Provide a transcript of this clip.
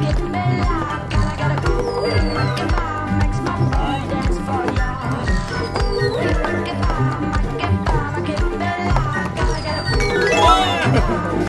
que me la